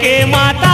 के माता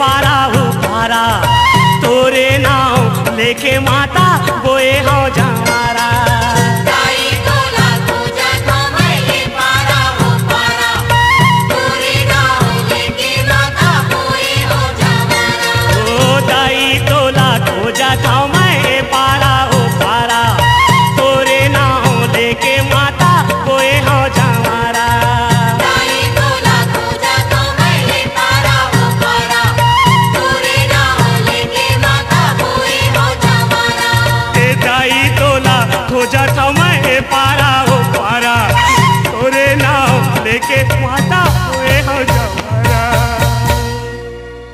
पारा हो पारा तोरे नाव लेके माता बोए हो जा मारा